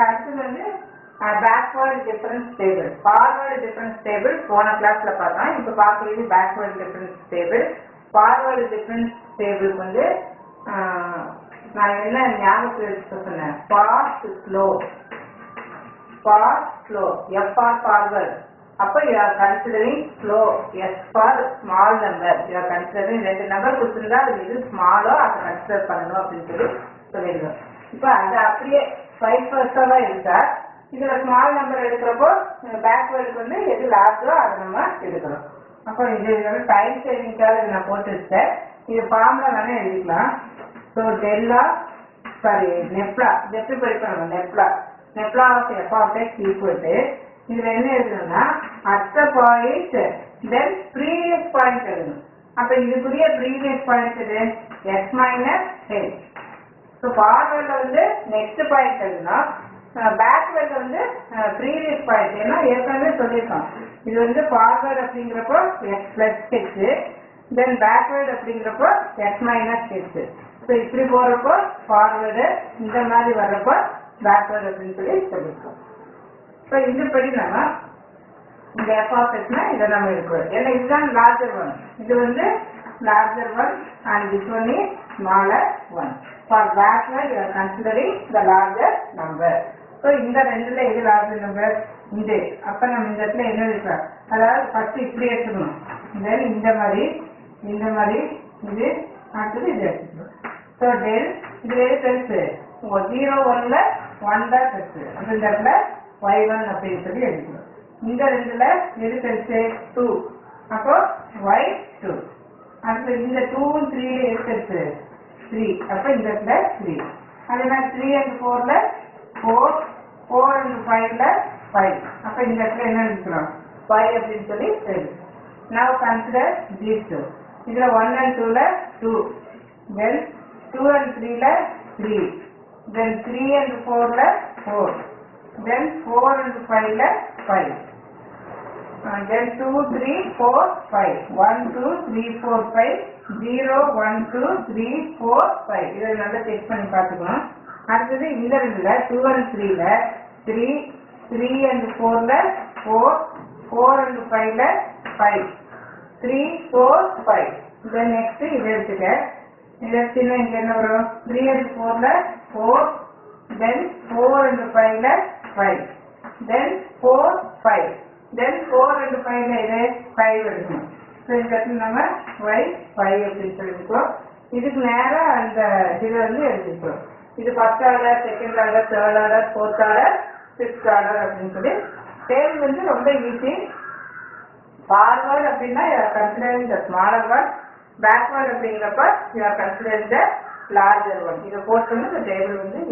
அடுத்தது வந்து backward difference table forward difference table போன கிளாஸ்ல பார்த்தோம். இப்போ பார்க்குறது backward difference table forward difference டேபிளுக்கு வந்து நான் என்ன ஞாபகத்தில் வச்சுக்க சொன்னேன்? Fast slow fast slow F for அப்போ you are considering slow S for small number you are considering ரெண்டு நம்பர் கொடுத்துருந்தா அது எது ஸ்மாலோ அதை கன்சிடர் பண்ணணும் அப்படின்னு சொல்லி சொல்லிடுவோம் இப்போ அது அப்படியே ஃபைவ் ஃபர்ஸ்டாக இருக்கா இதில் ஸ்மால் நம்பர் எடுக்கிறப்போ பேக்வேர்டுக்கு வந்து எது லாஸ்ட்டோ அதை நம்ம எடுக்கிறோம். அப்போ இது வந்து டைம் சேவிங்காக நான் போட்டு இது ஃபார்மில் வேணால் எழுதிக்கலாம். ஸோ டெல்லா சாரி நெப்லா இது எப்படி படிக்கணும் nabla nabla of F of X equal to இதுல என்ன எழுதணும்னா அத்த பாயிண்ட் தென் ப்ரீவியஸ் பாயிண்ட் எழுதணும். அப்போ இதுக்குரிய ப்ரீவியஸ் பாயிண்ட் எது? எஸ் மைனஸ் ஹெச் ஸோ ஃபார்வர்டில் வந்து நெக்ஸ்ட் பாயிண்ட் எதுனா பேக்வேர்டில் வந்து ப்ரீவியஸ் பாயிண்ட் ஏன்னா ஏற்கனவே சொல்லியிருக்கோம். இது வந்து ஃபார்வர்ட் அப்படிங்கிறப்போ X plus H then backward அப்படிங்கிறப்போ எக்ஸ் மைனஸ் ஹெச் ஸோ இப்படி போகிறப்போ ஃபார்வேர்டு இந்த மாதிரி வர்றப்போ பேக்வேர்டு அப்படின்னு சொல்லி சொல்லியிருக்கோம். ஸோ இதுபடி நம்ம இந்த எஃப்ஆர்எஸ்னா இதை நம்ம எடுக்கிறோம் ஏன்னா இதுதான் லார்ஜர் ஒன் இது வந்து larger one and one one smaller one. One that one you are considering the larger number so இந்த ரெண்டுல எது லார்ஜர் நம்பர் இது. அப்ப நம்ம இந்த இடத்துல என்ன எடுக்கலாம் அதாவது ஃபர்ஸ்ட் இப்படி எடுத்துக்கணும். தென் இந்த மாதிரி இந்த மாதிரி இது அடுத்தது இது எடுத்துக்கணும். ஸோ டெல் இது எது பெருசு ஜீரோ ஒன்ல ஒன் தான் பெருசு அப்ப இந்த இடத்துல ஒய் ஒன் அப்படின்னு சொல்லி எடுக்கணும் இந்த ரெண்டுல எது பெருசு டூ அப்போ ஒய் இந்த டூவும் த்ரீல எது பெருசு த்ரீ அப்ப இந்த இடத்துல த்ரீ அதே மாதிரி த்ரீ அண்ட் ஃபோர்ல ஃபோர் ஃபோர் அண்ட் ஃபைவ்ல ஃபைவ் அப்ப இந்த இடத்துல என்ன எடுக்கிறோம்? ஃபைவ் அப்படின்னு சொல்லி எழுது நவ் கன்சிடர் தீஸ் டூ இதுல ஒன் அண்ட் டூல டூ தென் டூ அண்ட் த்ரீல த்ரீ தென் த்ரீ அண்ட் ஃபோர்ல ஃபோர் தென் ஃபோர் அண்ட் ஃபைவ்ல five then two three four five one two three four five zero one two three four five இதை நல்லா check பண்ணி பார்த்துக்கணும். அடுத்தது இந்த ரெண்டுல டூ அண்ட் த்ரீல த்ரீ த்ரீ அண்ட் ஃபோரில் ஃபோர் ஃபோர் அண்ட் ஃபைவ்ல five three four five then next இதை எடுத்துக்க. இதை எடுத்தீங்கன்னா இங்க என்ன வரும்? த்ரீ அண்ட் ஃபோரில் ஃபோர் தென் ஃபோர் அண்ட் ஃபைவ்ல ஃபைவ் தென் ஃபோர் ஃபைவ் இந்த ஃபைவ்ல இது ஃபைவ் எடுக்கணும். ஸோ இந்த இடத்துல நம்ம ஒய் ஃபைவ் அப்படின்னு சொல்லியிருக்கோம்? இதுக்கு நேராக அந்த இதை வந்து எழுதிக்கிறோம் இது first order second order third order fourth order sixth order அப்படின்னு சொல்லி. டேபிள் வந்து ரொம்ப ஈஸி ஃபார்வர்ட் அப்படின்னா considering the smaller one backward அப்படிங்கிறப்ப you are considering the larger one இதை போட்டோம்னா இந்த டேபிள் வந்து